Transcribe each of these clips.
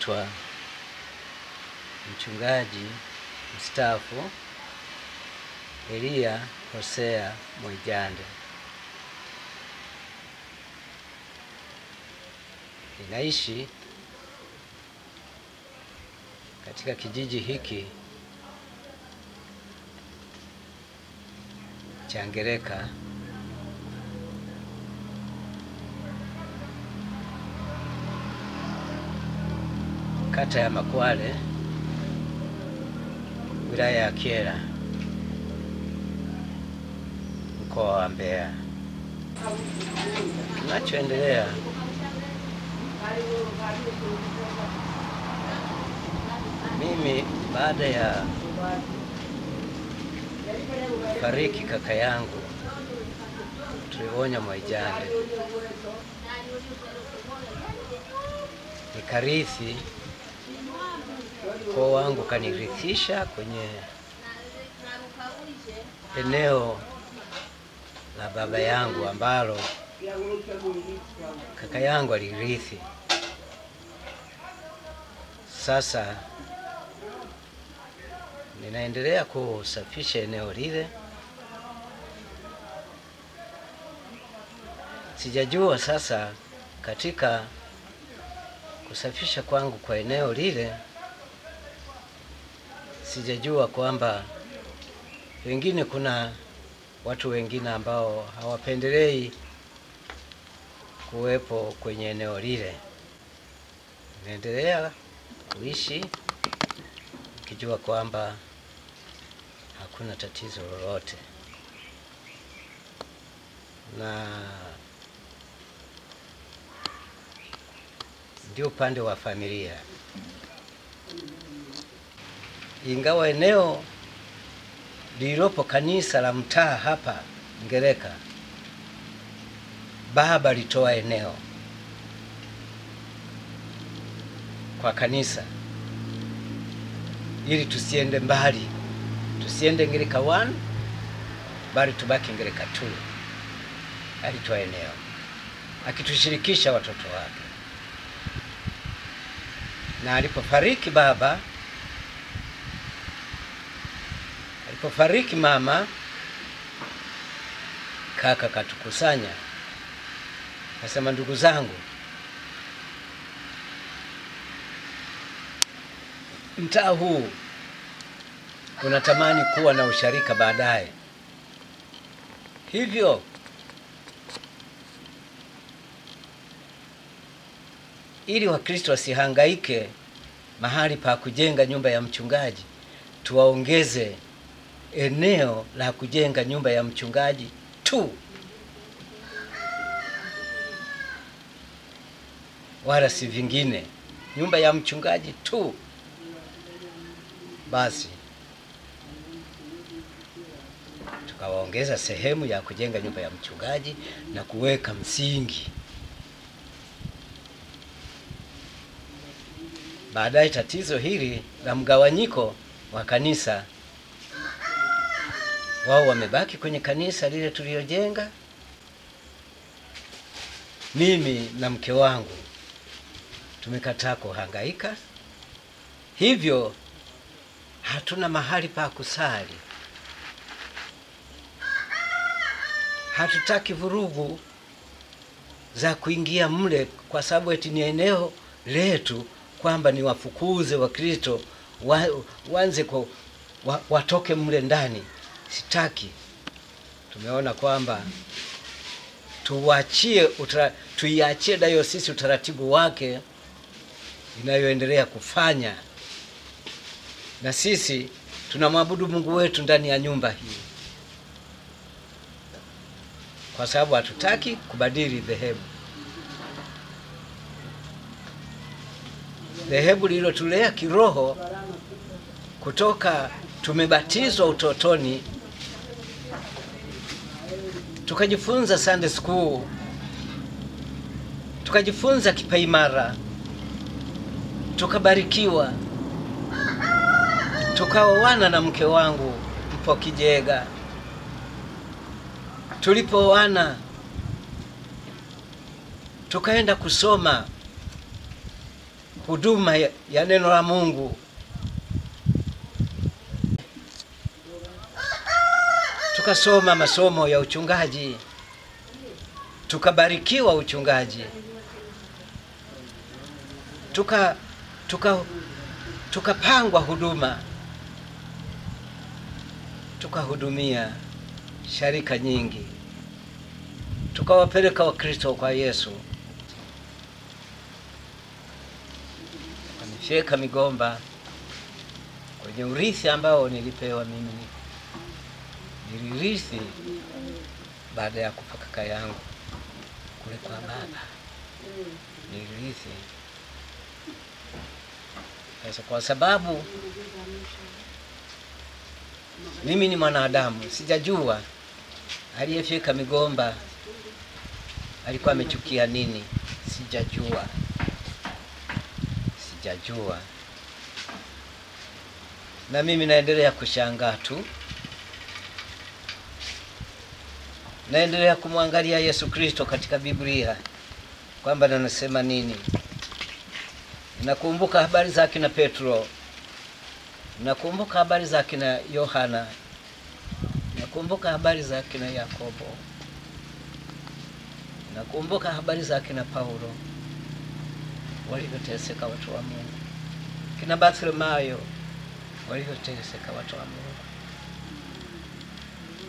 naitwa mchungaji mstaafu Elia Hosea Mwijande. Ninaishi katika kijiji hiki cha Ngereka kata ya Makwale wilaya ya Kyela mkoa wa Mbeya. Kinachoendelea mimi baada ya fariki kaka yangu Tulionya ni nikarithi ukoo wangu kanirithisha kwenye eneo la baba yangu ambalo kaka yangu alirithi. Sasa ninaendelea kusafisha eneo lile. Sijajua sasa katika kusafisha kwangu kwa eneo lile, sijajua kwamba wengine kuna watu wengine ambao hawapendelei kuwepo kwenye eneo lile. Naendelea kuishi nikijua kwamba hakuna tatizo lolote, na ndio upande wa familia, ingawa eneo lililopo kanisa la mtaa hapa Ngereka, baba alitoa eneo kwa kanisa ili tusiende mbali, tusiende Ngereka 1 bali tubaki Ngereka 2. Alitoa eneo akitushirikisha watoto wake, na alipofariki baba alipofariki mama, kaka katukusanya, nasema ndugu zangu, mtaa huu unatamani kuwa na usharika baadaye, hivyo ili Wakristo wasihangaike mahali pa kujenga nyumba ya mchungaji, tuwaongeze eneo la kujenga nyumba ya mchungaji tu, wala si vingine, nyumba ya mchungaji tu. Basi tukawaongeza sehemu ya kujenga nyumba ya mchungaji na kuweka msingi. Baadaye tatizo hili la mgawanyiko wa kanisa wao wamebaki kwenye kanisa lile tuliyojenga. Mimi na mke wangu tumekataa kuhangaika, hivyo hatuna mahali pa kusali. Hatutaki vurugu za kuingia mle, kwa sababu eti ni eneo letu, kwamba ni wafukuze Wakristo wa, wanze kwa, wa, watoke mle ndani sitaki. Tumeona kwamba tuwachie utara, tuiachie dayosisi utaratibu wake inayoendelea kufanya, na sisi tunamwabudu Mungu wetu ndani ya nyumba hii, kwa sababu hatutaki kubadili dhehebu. Dhehebu lililotulea kiroho kutoka tumebatizwa utotoni tukajifunza Sunday school, tukajifunza kipaimara, tukabarikiwa, tukaoana na mke wangu Mpo Kijega. Tulipooana tukaenda kusoma huduma ya neno la Mungu. Tukasoma masomo ya uchungaji, tukabarikiwa uchungaji, tuka tuka tukapangwa huduma, tukahudumia sharika nyingi, tukawapeleka Wakristo kwa Yesu. Kanifyeka migomba kwenye urithi ambao nilipewa mimi, nilirithi baada ya kufa kaka yangu kule kwa baba, nilirithi sasa kwa sababu mimi ni mwanadamu, sijajua aliyefyeka migomba alikuwa amechukia nini, sijajua, sijajua. Na mimi naendelea kushangaa tu, naendelea kumwangalia Yesu Kristo katika Biblia. Kwamba nanasema nini. Nakumbuka habari za kina Petro, nakumbuka habari za kina Yohana, nakumbuka habari za kina Yakobo, nakumbuka habari za kina Paulo. Walivyoteseka watu wa Mungu, kina Bartholomayo walivyoteseka watu wa Mungu.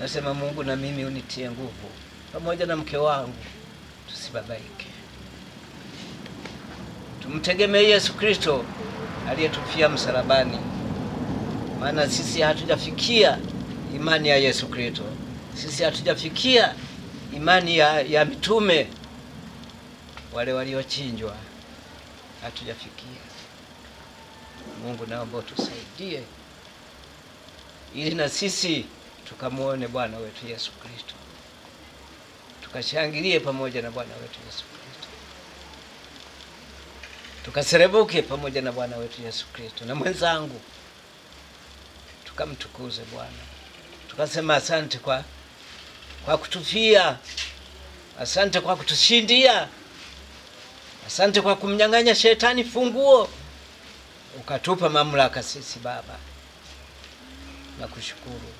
Nasema Mungu, na mimi unitie nguvu. Pamoja na mke wangu, tusibabaike. Tumtegemee Yesu Kristo aliyetufia msalabani, maana sisi hatujafikia imani ya Yesu Kristo, sisi hatujafikia imani ya, ya mitume. Wale waliochinjwa, hatujafikia. Mungu, naomba utusaidie. Ili na sisi tukamwone Bwana wetu Yesu Kristo, tukashangilie pamoja na Bwana wetu Yesu Kristo. Tukaserebuke pamoja na Bwana wetu Yesu Kristo. Na mwenzangu, tukamtukuze Bwana, tukasema asante kwa, kwa kutufia, asante kwa kutushindia, asante kwa kumnyang'anya shetani funguo, ukatupa mamlaka sisi Baba, na kushukuru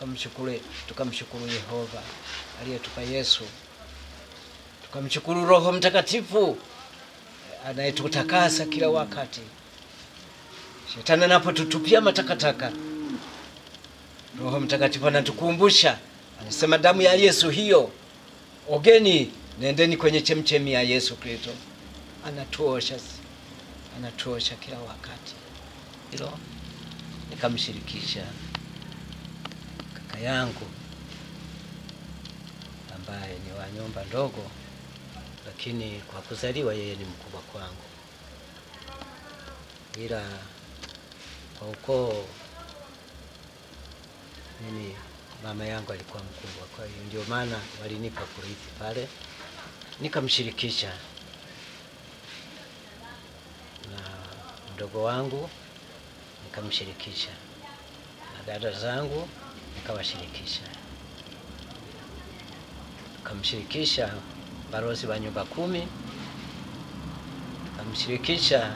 tukamshukuru, tukamshukuru Yehova aliyetupa Yesu, tukamshukuru Roho Mtakatifu anayetutakasa kila wakati. Shetani anapotutupia matakataka, Roho Mtakatifu anatukumbusha, anasema damu ya Yesu hiyo, ogeni, nendeni kwenye chemchemi ya Yesu Kristo. Anatuosha, anatuosha kila wakati. Hilo nikamshirikisha kaka yangu ambaye ni wa nyumba ndogo lakini kwa kuzaliwa yeye ni mkubwa kwangu, ila kwa ukoo mimi mama yangu alikuwa mkubwa, kwa hiyo ndio maana walinipa kurithi pale, nikamshirikisha na mdogo wangu nikamshirikisha na dada zangu nikawashirikisha, tukamshirikisha balozi wa nyumba kumi, tukamshirikisha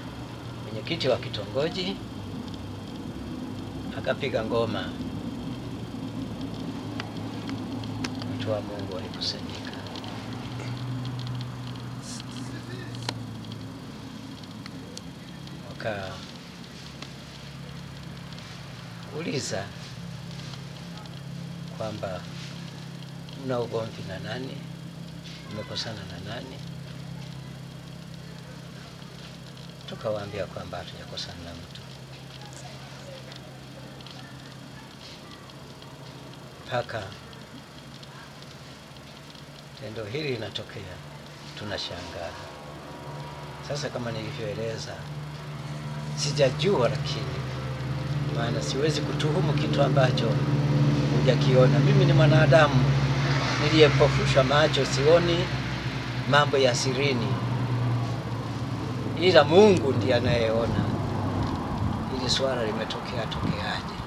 mwenyekiti wa kitongoji, akapiga ngoma, watu wa Mungu walikusanyika. Wakauliza kwamba una ugomvi na nani? umekosana na nani? Tukawaambia kwamba hatujakosana na mtu, mpaka tendo hili linatokea, tunashangaa. Sasa kama nilivyoeleza, sijajua, lakini maana siwezi kutuhumu kitu ambacho hujakiona. Mimi ni mwanadamu niliyepofusha macho, sioni mambo ya sirini, ila Mungu ndiye anayeona hili swala limetokea tokeaje.